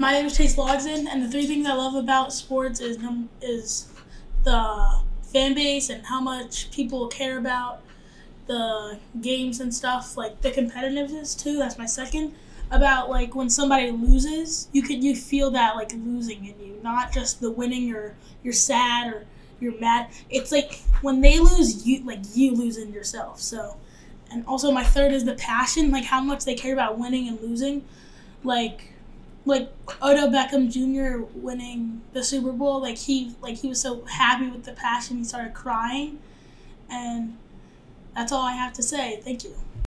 My name is Chase Logson, and the three things I love about sports is is the fan base and how much people care about the games and stuff, like the competitiveness too. That's my second. About like when somebody loses, you can you feel that like losing in you, not just the winning or you're sad or you're mad. It's like when they lose, you like you lose in yourself. So, and also my third is the passion, like how much they care about winning and losing, like like Odell Beckham Jr. winning the Super Bowl, like he like he was so happy with the passion, he started crying, and that's all I have to say. Thank you.